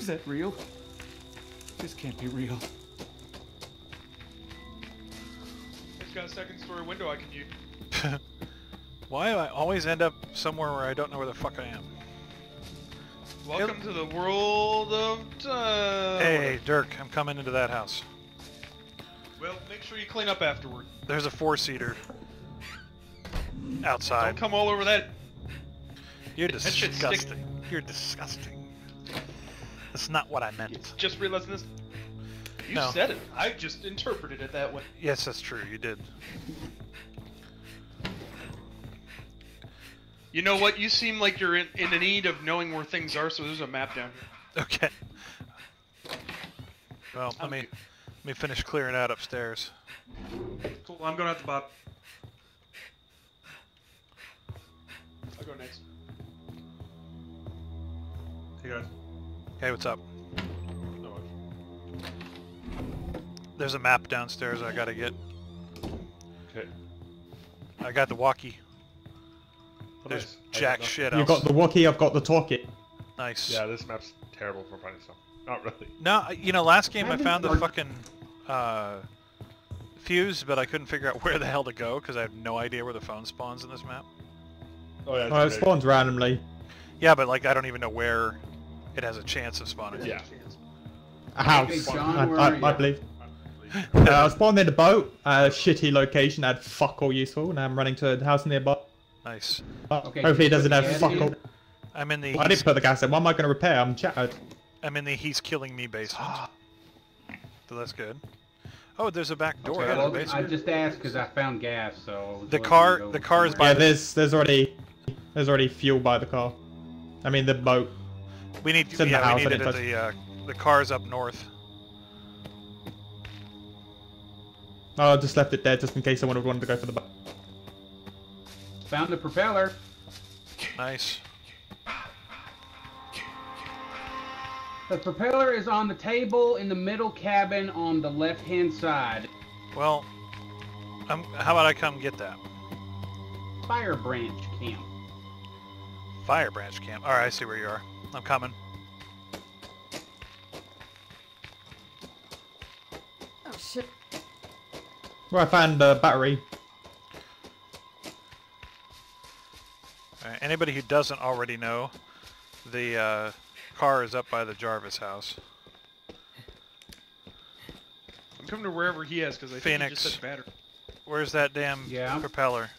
Was that real? This can't be real. It's got a second story window I can use. Why do I always end up somewhere where I don't know where the fuck I am? Welcome to the world of uh, Hey, Dirk, I'm coming into that house. Well, make sure you clean up afterward. There's a four-seater Outside. Don't come all over that. You're that shit's disgusting. You're disgusting. That's not what I meant. Just realizing this. You No. said it. I just interpreted it that way. Yes, that's true. You did. You know what? You seem like you're in, in the need of knowing where things are, so there's a map down here. Okay. Well, let me let me finish clearing out upstairs. Cool. I'm going out the bottom. I'll go next. Hey guys. Hey, what's up? No. There's a map downstairs I gotta get. Okay. I got the walkie. Oh, There's nice. Jack don't know. shit You've got the walkie, I've got the talkie. Nice. Yeah, this map's terrible for finding stuff. Not really. No, you know, last game I haven't found the learned- fucking uh, fuse, but I couldn't figure out where the hell to go because I have no idea where the phone spawns in this map. Oh yeah. Oh, it spawns randomly. Yeah, but like I don't even know where it has a chance of spawning. Yeah. A house, Okay, John, I, where I, are? I believe. Uh, I spawned in a boat, a shitty location, had fuck all useful, and I'm running to a house nearby. Nice. Uh, Okay, Hopefully it doesn't have fuck all. I'm in the. Well, I didn't put the gas in. What am I going to repair? I'm chattered. I'm in the he's killing me basement. so that's good. Oh, there's a back door Okay, well, the I just asked because I found gas, so. The car- the car is by. Yeah, there's there's already there's already fuel by the car. I mean the boat. We need. It's in the Yeah, house, we need it didn't at the uh, the cars up north. Oh, I just left it there just in case someone would want to go for the boat. Found the propeller. Nice. The propeller is on the table in the middle cabin on the left-hand side. Well, um, how about I come get that? Fire branch camp. Fire branch camp. All right, I see where you are. I'm coming. Oh shit. Well, I found a battery. All right, anybody who doesn't already know, the uh, car is up by the Jarvis house. I'm coming to wherever he is because I think Phoenix. he just said battery. Where's that damn Yeah. propeller?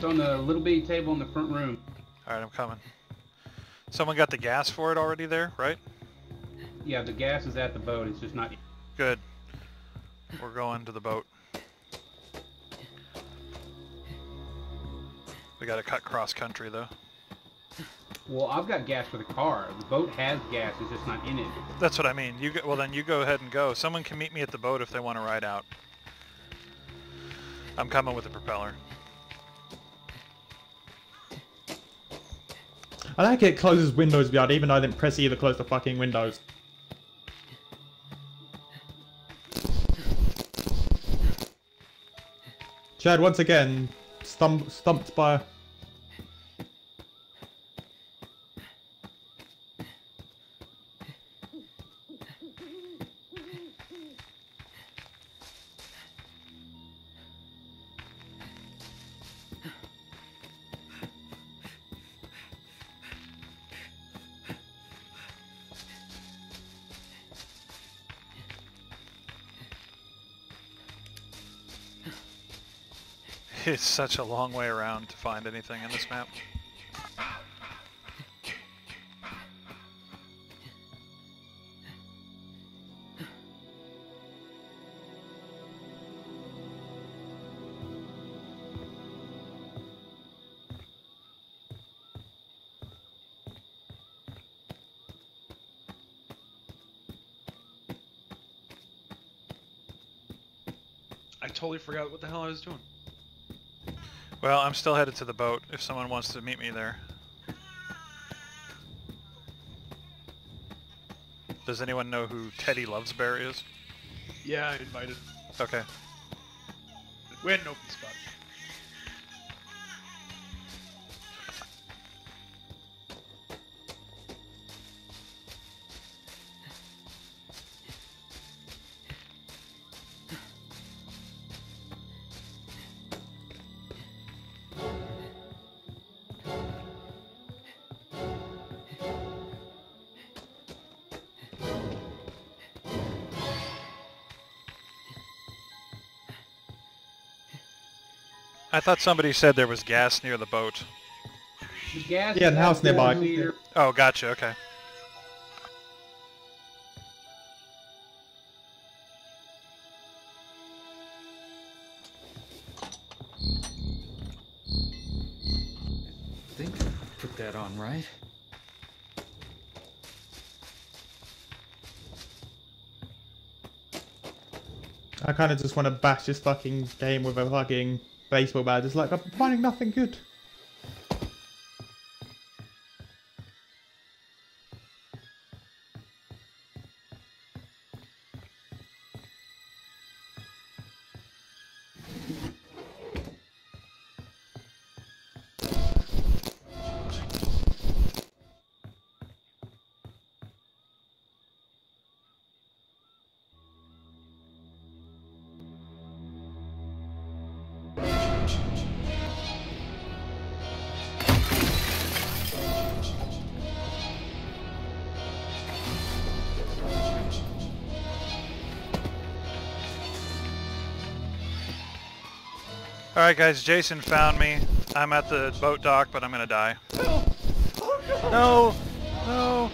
It's on the little bitty table in the front room. All right, I'm coming. Someone got the gas for it already there, right? Yeah, the gas is at the boat. It's just not. Good. We're going to the boat. We got to cut cross country though. Well, I've got gas for the car. The boat has gas. It's just not in it. That's what I mean. You go, well then you go ahead and go. Someone can meet me at the boat if they want to ride out. I'm coming with the propeller. I like it closes windows behind, even though I didn't press E to close the fucking windows. Chad, once again, stump, stumped by... It's such a long way around to find anything in this map. I totally forgot what the hell I was doing. Well, I'm still headed to the boat if someone wants to meet me there. Does anyone know who Teddy Lovesbear is? Yeah, I invited. Okay. We had an open spot. I thought somebody said there was gas near the boat. The gas Yeah, the house nearby. four meter. Oh, gotcha. Okay. I think I put that on right. I kind of just want to bash this fucking game with a fucking baseball bat. It's like I'm finding nothing good. All right, guys. Jason found me. I'm at the boat dock, but I'm gonna die. No, no.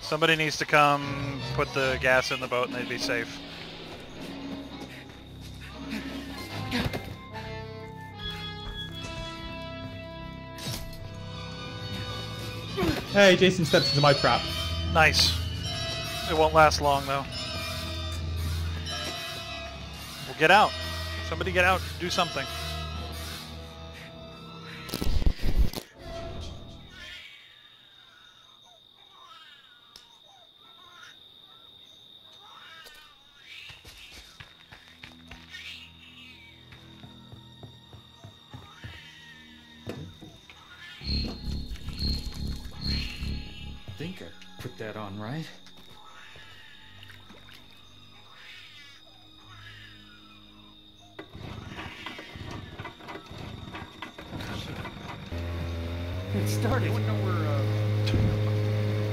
Somebody needs to come put the gas in the boat, and they'd be safe. Hey, Jason steps into my trap. Nice. It won't last long, though. Get out. Somebody get out. Do something. I think I put that on right.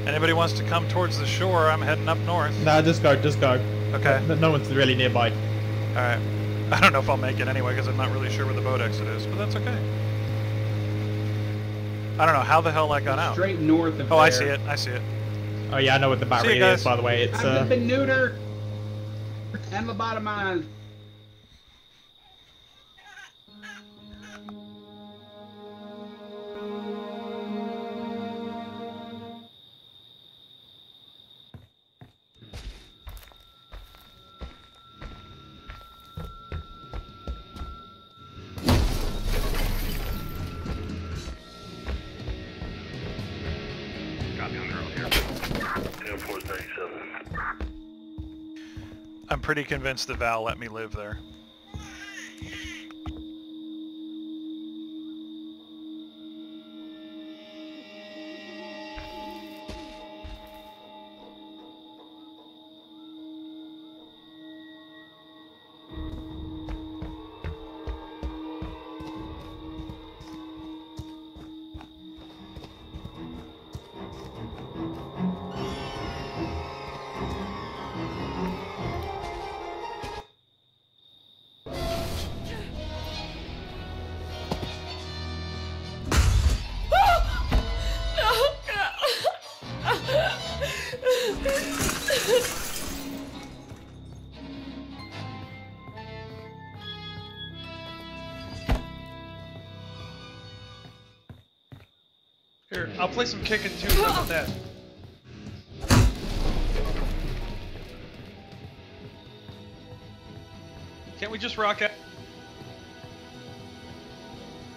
Anybody wants to come towards the shore, I'm heading up north. Nah, just go, just go. Okay. No, no one's really nearby. Alright. I don't know if I'll make it anyway, because I'm not really sure where the boat exit is, but that's okay. I don't know how the hell I got out. Straight north of Oh, there. I see it. I see it. Oh yeah, I know what the See you battery is, by the way. It's I've uh, been neutered and lobotomized. Pretty convinced that Val let me live there. Here, I'll play some kicking too. How about that? Can't we just rock out?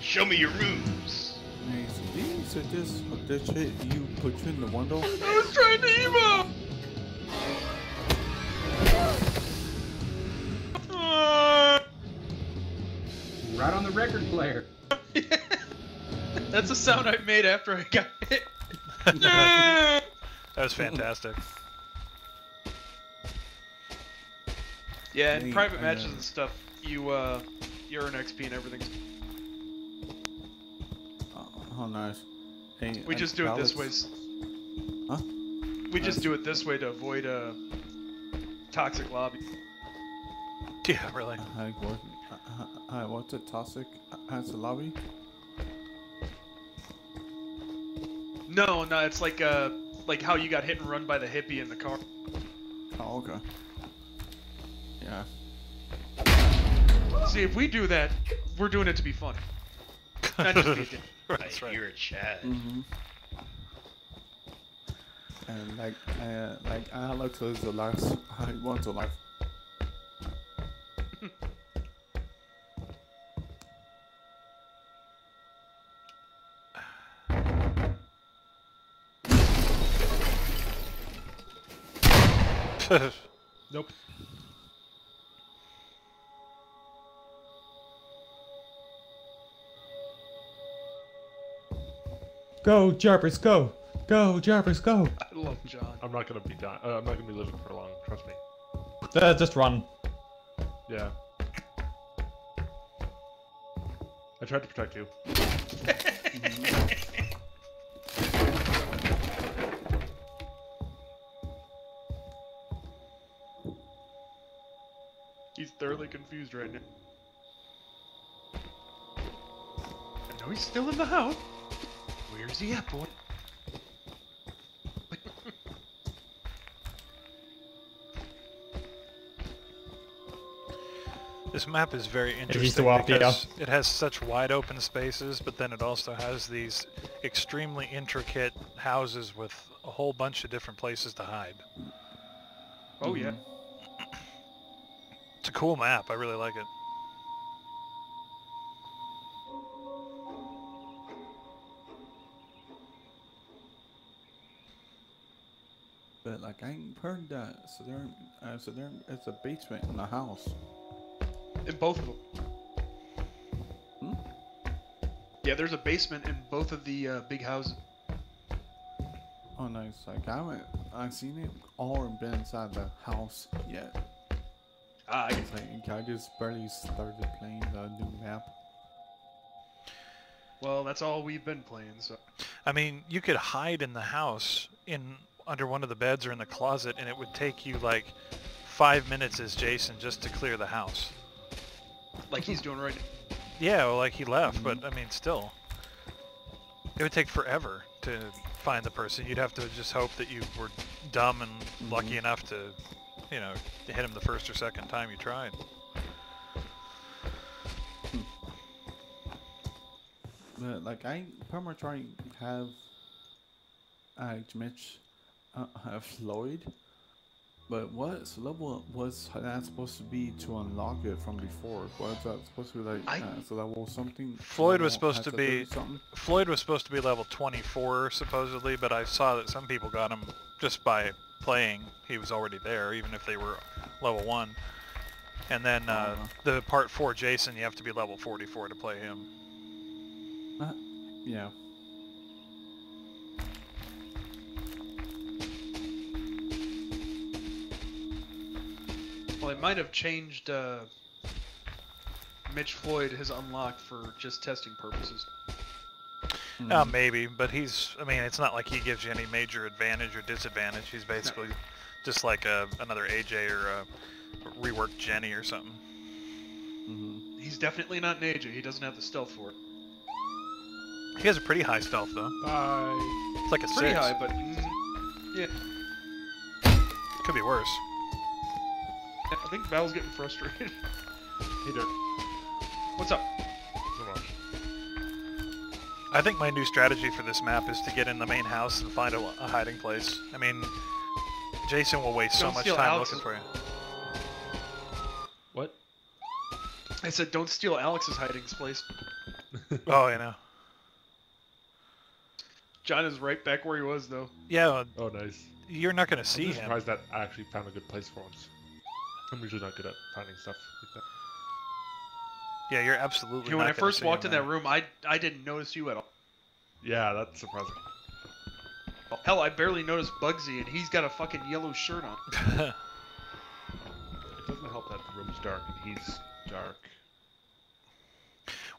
Show me your moves. Hey, these are just that shit you put you in the window. I was trying to emo. Right on the record player. That's the sound I made after I got hit. that was fantastic. Yeah, in private and matches and stuff, you uh, you earn XP and everything. Oh, oh, nice. Hey, We and just do it this way. Huh? We just do it this way to avoid a toxic lobby. Yeah, really. Hi, what? uh, Hi, what's it? Toxic has a lobby? No, no, it's like uh, like how you got hit and run by the hippie in the car. Oh, okay. Yeah. See, if we do that, we're doing it to be funny. Not just be a dick. That's right. You're a Chad. Mm-hmm. And like, uh, like Alex is the last I want to life. Nope. Go, Jarvis, go. Go, Jarvis, go. I love John. I'm not gonna be dying. Uh, I'm not gonna be living for long. Trust me. Uh, just run. Yeah. I tried to protect you. thoroughly confused right now. I know he's still in the house. Where's he at, boy? This map is very interesting to walk, yeah. because it has such wide open spaces, but then it also has these extremely intricate houses with a whole bunch of different places to hide. Oh yeah. It's a cool map. I really like it. But like I heard that, so there, uh, so there, it's a basement in the house. In both of them. Hmm? Yeah, there's a basement in both of the uh, big houses. Oh, nice. Like I haven't, I've seen it all and been inside the house yet. Ah, I get It's like I just barely started playing the new map. Well, that's all we've been playing, so. I mean, you could hide in the house in under one of the beds or in the closet, and it would take you like five minutes as Jason just to clear the house. Like he's doing right now. Yeah, well, like he left, but I mean, still, it would take forever to find the person. You'd have to just hope that you were dumb and lucky enough to, you know, to hit him the first or second time you tried. But like I pretty much already have, uh, Mitch, uh, have Floyd. But what level was that supposed to be to unlock it from before? Was that supposed to be like I- uh, so level something? Floyd was supposed to be- Floyd was supposed to be level 24 supposedly, but I saw that some people got him just by playing. He was already there, even if they were level 1. And then uh, Uh-huh. the part 4 Jason, you have to be level 44 to play him. Uh, yeah. Well, it might have changed uh, Mitch Floyd has unlocked for just testing purposes. Uh, Mm. maybe, but he's, I mean, it's not like he gives you any major advantage or disadvantage. He's basically just like a, another AJ or a reworked Jenny or something. Mhm. He's definitely not an AJ. He doesn't have the stealth for it. He has a pretty high stealth though. Bye. It's like a Pretty six. high, but mm, yeah. Could be worse. I think Val's getting frustrated. Hey, Dirk. What's up? Come on. I think my new strategy for this map is to get in the main house and find a, a hiding place. I mean, Jason will waste so Don't much time Alex's- looking for you. What? I said, don't steal Alex's hiding place. Oh, you know. John is right back where he was, though. Yeah, Oh, uh, nice. you're not going to see I'm see just him. surprised that I actually found a good place for once. I'm usually not good at finding stuff like that. Yeah, you're absolutely. Hey, when I first walked in that there. room, I I didn't notice you at all. Yeah, that's surprising. Hell, I barely noticed Bugsy, and he's got a fucking yellow shirt on. It doesn't help that the room's dark and he's dark.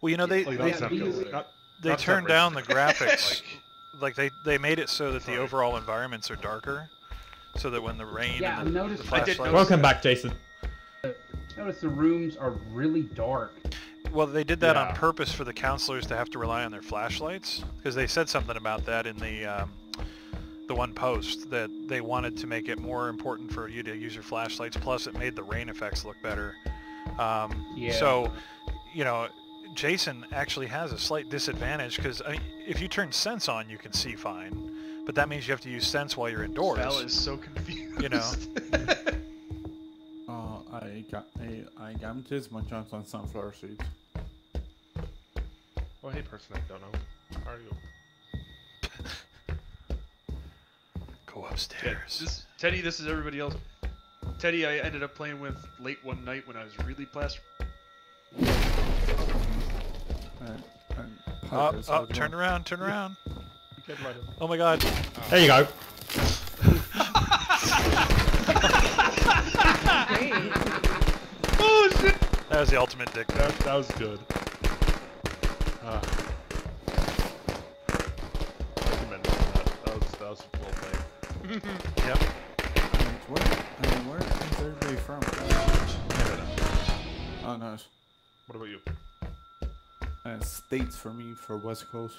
Well, you know they Like, they, that's not. Not- they not turned down the graphics. Like- like they they made it so that the overall environments are darker, so that when the rain Yeah, and the, I noticed- the I did notice Welcome that. back, Jason. Notice the rooms are really dark. Well, they did that on purpose for the counselors to have to rely on their flashlights because they said something about that in the um, the one post that they wanted to make it more important for you to use your flashlights. Plus, it made the rain effects look better. Um, Yeah. So, you know, Jason actually has a slight disadvantage because I mean, if you turn sense on, you can see fine, but that means you have to use sense while you're indoors. Val is so confused. You know. Uh, I got I, I got this my chance on sunflower seeds. Oh, hey, person I don't know. How are you? Go Yeah, upstairs. this, Teddy, this is everybody else. Teddy, I ended up playing with late one night when I was really plastered. And, and Oh, oh, other turn around, turn around. You can let him. Oh my god. Ah. There you go. Oh shit! That was the ultimate dick. That, that was good. Uh, I commend that. That was, that was well played. Yep. And where, I mean, where is everybody from? Oh, nice. What about you? Uh, states for me for West Coast,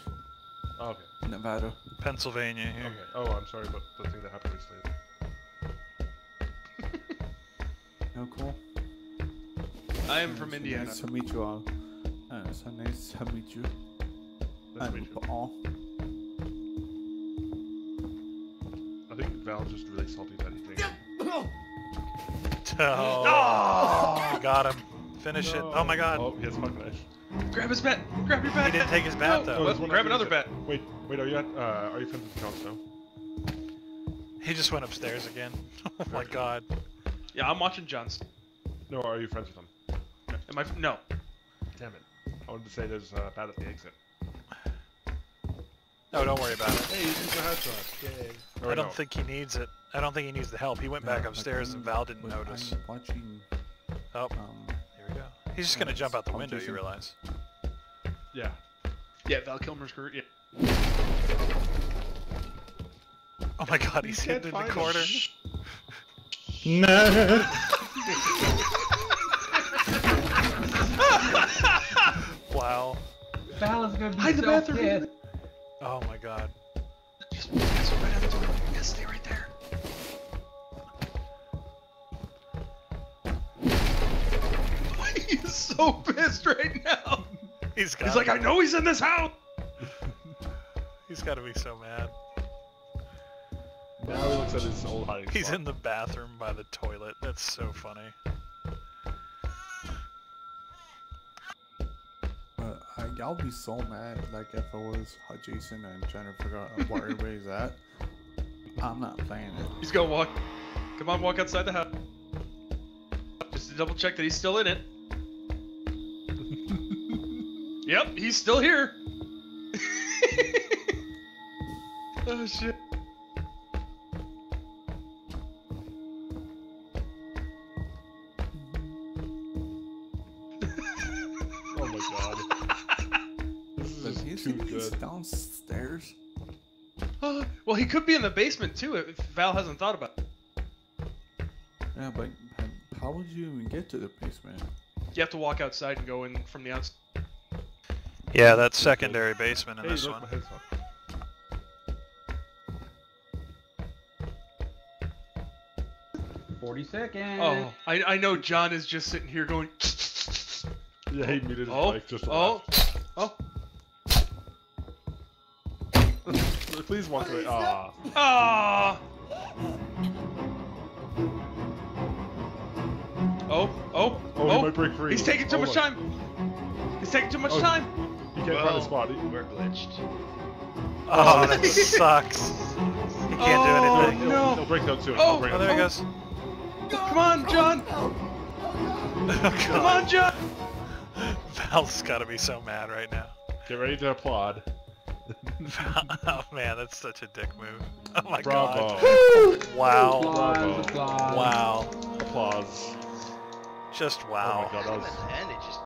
Oh, okay. Nevada. Pennsylvania here. Okay. Oh, I'm sorry about the thing that happened recently. Oh, cool. I am from So Indiana. Nice to meet you all. Uh, so nice to meet you. Nice to and meet you. all. I think Val just really salty that he thinks. Oh, got him. Finish it. Oh my god. Oh, he has fucking knife. Grab his bat! Grab your bat! He didn't take his bat, No. though. There's Well, grab another this. bat. Wait, wait, are you at, uh, are you friends with Jones now? He just went upstairs again. Oh my god. Yeah, I'm watching John's. No, are you friends with him? Am I? f- No. Damn it. I wanted to say there's a bat at the exit. No, don't worry about it. Hey, he's using a headshot. Yay. Or I don't no. think he needs it. I don't think he needs the help. He went back upstairs and Val didn't notice. I'm watching. Oh, Um, here we go. He's just gonna jump out the window, you realize. Yeah. Yeah, Val Kilmer's hurt. Yeah. Oh my god, he's hidden in the corner. No. Wow. Val gonna be Hide the bathroom. pissed. Oh my god. Just yes, right on the door. Yes, stay right there. He's so pissed right now. He's got He's like, I know he's in this house. He's gotta be so mad. Now he looks at his old hiding He's spot. in the bathroom by the toilet. That's so funny. I'll be so mad, like if I was Jason and trying to figure out where everybody's at. I'm not playing it. He's gonna walk. Come on, walk outside the house. Just to double check that he's still in it. yep, he's still here. oh shit. Is you just too think he's good. downstairs? Well, he could be in the basement too if Val hasn't thought about it. Yeah, but how would you even get to the basement? You have to walk outside and go in from the outside. Yeah, that's secondary basement in Hey, this one. my head's on. Forty seconds. Oh, I, I know John is just sitting here going. Yeah, he muted his Oh, mic just oh, oh. Please walk away. Ah. Ah! Oh, oh, Oh, he might break free. He's taking too Oh much my- time. He's taking too much Oh. time. He can't find a spot. We're glitched. Oh, that sucks. He can't Oh, do He'll, anything. he'll, no. he'll break out soon. Oh, break Oh, there he soon. goes. Come on, John. Oh, Come on, John. Val's gotta be so mad right now. Get ready to applaud. oh man, that's such a dick move. Oh my Bravo. god. Wow. Applause, Bravo. applause. Wow. Applause. Just Oh wow. my god, that was then it just